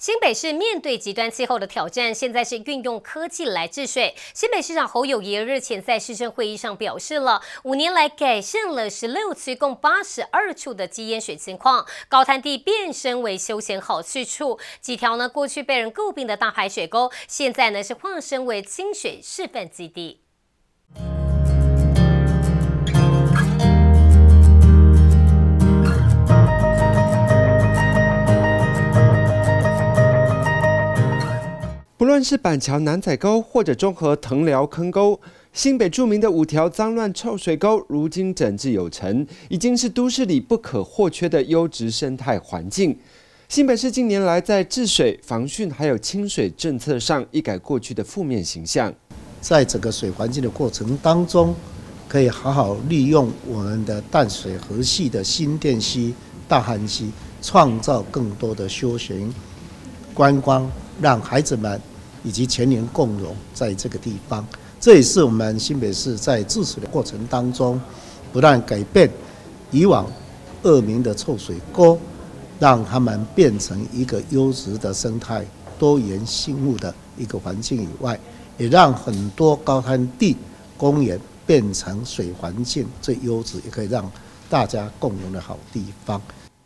新北市面对极端气候的挑战，现在是运用科技来治水。新北市长侯友谊日前在市政会议上表示了，五年来改善了十六区共八十二处的积淹水情况，高滩地变身为休闲好去处，几条呢过去被人诟病的大排水沟，现在呢是化身为清水示范基地。论是板桥南仔沟，或者中和藤寮坑沟，新北著名的五条脏乱臭水沟，如今整治有成，已经是都市里不可或缺的优质生态环境。新北市近年来在治水、防汛还有清水政策上，一改过去的负面形象。在整个水环境的过程当中，可以好好利用我们的淡水河系的新店溪、大汉溪，创造更多的休闲观光，让孩子们。以及全年共荣在这个地方，这也是我们新北市在治水的过程当中，不断改变以往恶名的臭水沟，让他们变成一个优质的生态、多元 sinh 物的一个环境以外，也让很多高滩地公园变成水环境最优质，也可以让大家共荣的好地方。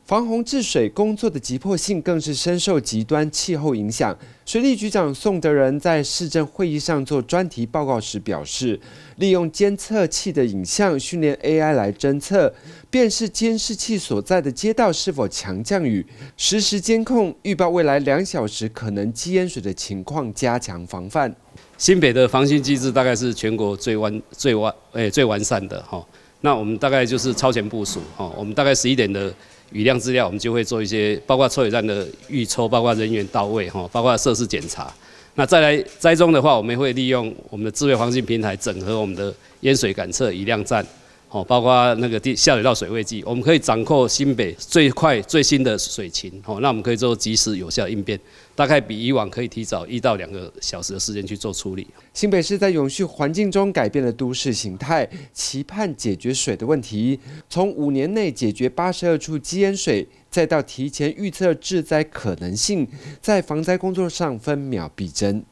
防洪治水工作的急迫性更是深受极端气候影响。水利局长宋德仁在市政会议上做专题报告时表示，利用监测器的影像训练 AI 来侦测，辨识监视器所在的街道是否强降雨，实时监控预报未来两小时可能积淹水的情况，加强防范。新北的防汛机制大概是全国最完最完诶最完善的哈。那我们大概就是超前部署哈，我们大概十一点的。雨量资料，我们就会做一些，包括抽水站的预抽，包括人员到位哈，包括设施检查。那再来栽种的话，我们会利用我们的智慧环境平台，整合我们的淹水感测雨量站。哦，包括那个地下水道水位计，我们可以掌控新北最快最新的水情，哦，那我们可以做及时有效应变，大概比以往可以提早一到两个小时的时间去做处理。新北市在永续环境中改变了都市形态，期盼解决水的问题，从五年内解决八十二处积淹水，再到提前预测治灾可能性，在防灾工作上分秒必争。